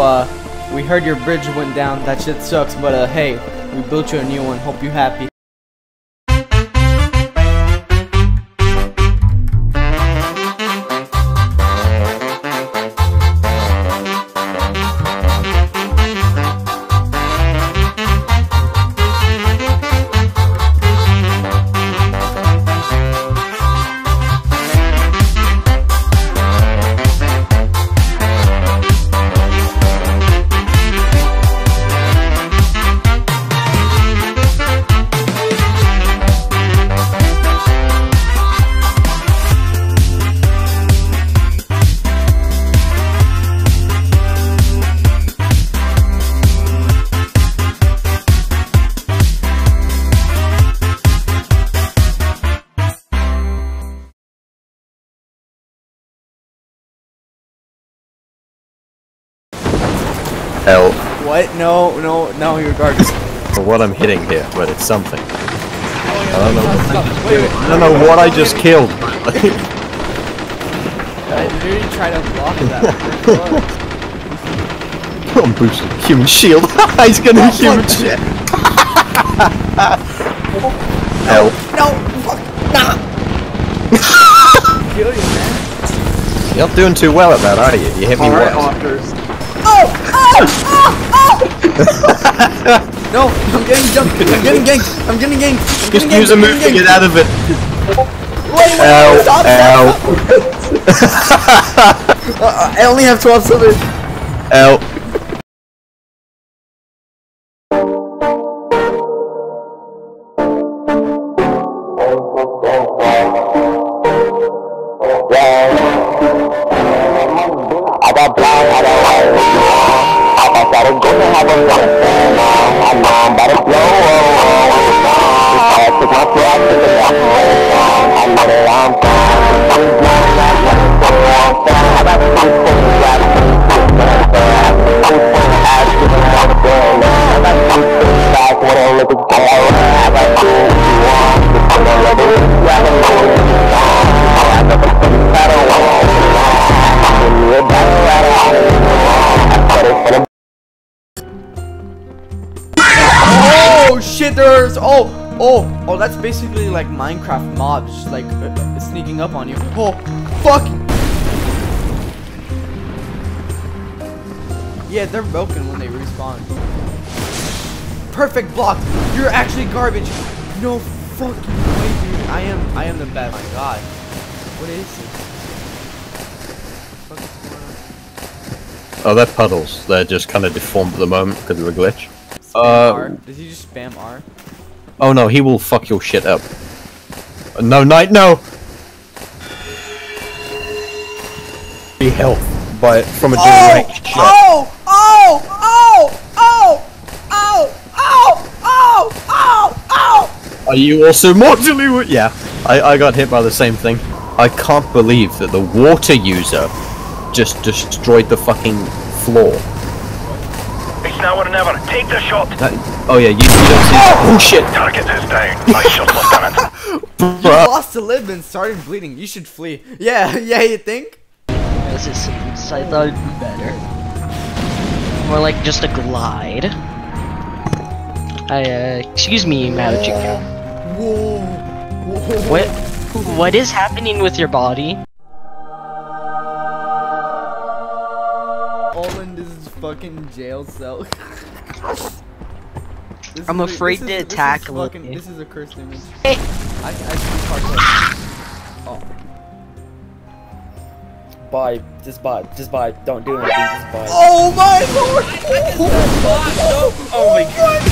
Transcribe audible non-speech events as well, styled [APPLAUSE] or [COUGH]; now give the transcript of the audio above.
Uh, we heard your bridge went down. That shit sucks, but, uh, hey, we built you a new one. Hope you happy. Hell, What? No, no, no, you're garbage. for what I'm hitting here, but it's something. I don't know. What, Stop. Wait, wait. I don't know what I just killed. [LAUGHS] I literally tried to block that. [LAUGHS] I'm boosting human shield. [LAUGHS] He's gonna Oh, human fuck. shit. Hell. no! Fuck! Nah! Kill you, man. You're not doing too well at that, are you? You hit me Alright, once. [LAUGHS] no! I'm getting jumped! I'm getting ganked! I'm getting ganked! I'm Just getting use a move to get out of it. ganked. Wait, wait, Ow, stop, ow. stop, stop. [LAUGHS] Uh, I only have 12 cylinders. Ow. I got blind, I got white. I gotta go to have a fun. My mom better blow. I took my breath, took it off. I know that I'm fine. Oh oh oh that's basically like Minecraft mobs like uh, uh, sneaking up on you. Oh fuck! Yeah, they're broken when they respawn. Perfect block. You're actually garbage. No fucking way, dude. I am I am the best. my God, what is this? What is? Oh, they're puddles. They're just kind of deformed at the moment because of a glitch. Spam Uh, R. Did he just spam R? Oh no, he will fuck your shit up. Uh, No, knight, no! Be health but from a dual range shot. Oh! Oh! Oh! Oh! Oh! Oh! Oh! Oh! Oh! Are you also mortally wo- Yeah, I, I got hit by the same thing. I can't believe that the water user just destroyed the fucking floor. It's now or never. Take the shot. That, oh yeah, you, you don't see Oh shit! Target is down. Nice shot, Lieutenant. [LAUGHS] You lost a lib and started bleeding. You should flee. Yeah, [LAUGHS] yeah, you think? This is I thought it'd be better. More like just a glide. I, uh, excuse me, Magic. Whoa. Whoa. What? What is happening with your body? Fucking jail cell. [LAUGHS] This I'm is afraid this to is- this attack Is fucking, Lily. this is a cursed image. Hey. I, I see parkour. Oh. Buy, just buy, just buy. Don't do anything, just buy. Oh my lord! [LAUGHS] Oh, oh my god.